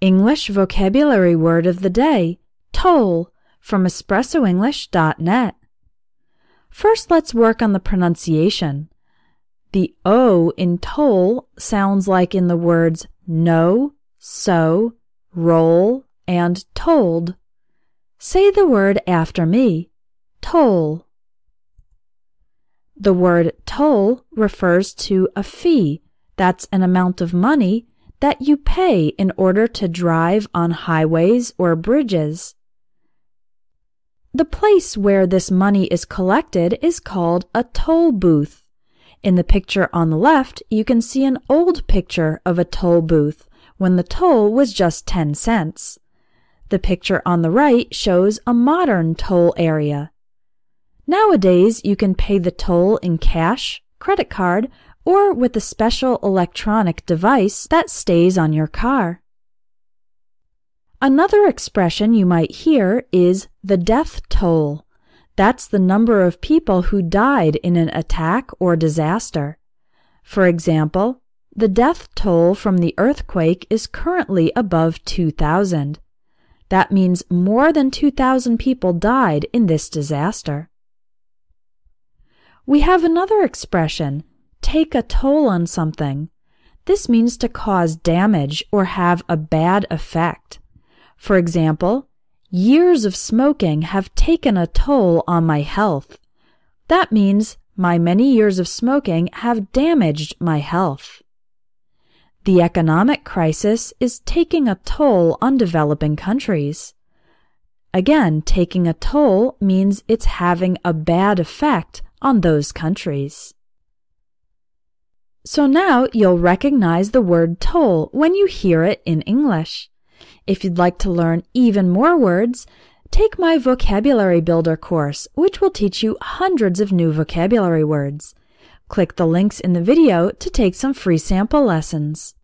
English vocabulary word of the day toll from espressoenglish.net. First, let's work on the pronunciation. The O in toll sounds like in the words know, so, roll, and told. Say the word after me toll. The word toll refers to a fee, that's an amount of money that you pay in order to drive on highways or bridges. The place where this money is collected is called a toll booth. In the picture on the left, you can see an old picture of a toll booth when the toll was just 10 cents. The picture on the right shows a modern toll area. Nowadays, you can pay the toll in cash, credit card, or with a special electronic device that stays on your car. Another expression you might hear is the death toll. That's the number of people who died in an attack or disaster. For example, the death toll from the earthquake is currently above 2,000. That means more than 2,000 people died in this disaster. We have another expression, take a toll on something. This means to cause damage or have a bad effect. For example, years of smoking have taken a toll on my health. That means my many years of smoking have damaged my health. The economic crisis is taking a toll on developing countries. Again, taking a toll means it's having a bad effect on those countries. So now you'll recognize the word toll when you hear it in English. If you'd like to learn even more words, take my Vocabulary Builder course, which will teach you hundreds of new vocabulary words. Click the links in the video to take some free sample lessons.